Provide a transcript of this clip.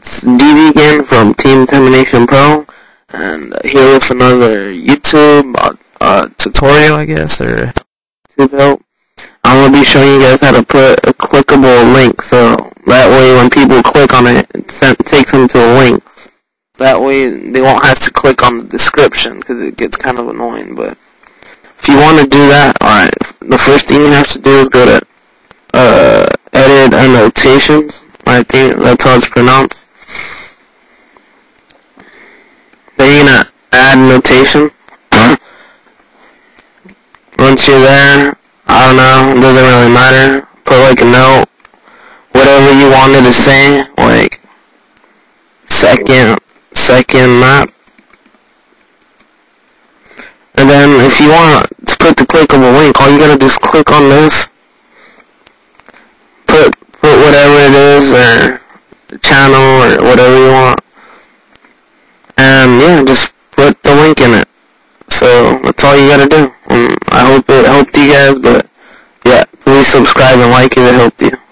it's DZ again from Team Termination Pro, and here with another YouTube uh, uh, tutorial, I guess, or help. I'm gonna be showing you guys how to put a clickable link, so that way when people click on it, it sent, takes them to a link. That way they won't have to click on the description because it gets kind of annoying. But if you want to do that, alright, the first thing you have to do is go to uh, edit annotations. I think that's how it's pronounced. Then you're gonna add notation. Once you're there, I don't know, it doesn't really matter. Put like a note, whatever you wanted to say, like second, second map. And then if you want to put the clickable link, all you gotta do is click on this, put put whatever it is or channel or whatever you want, and yeah, just put the link in it. So that's all you gotta do. And I hope it helped you guys, but yeah, please subscribe and like if it helped you.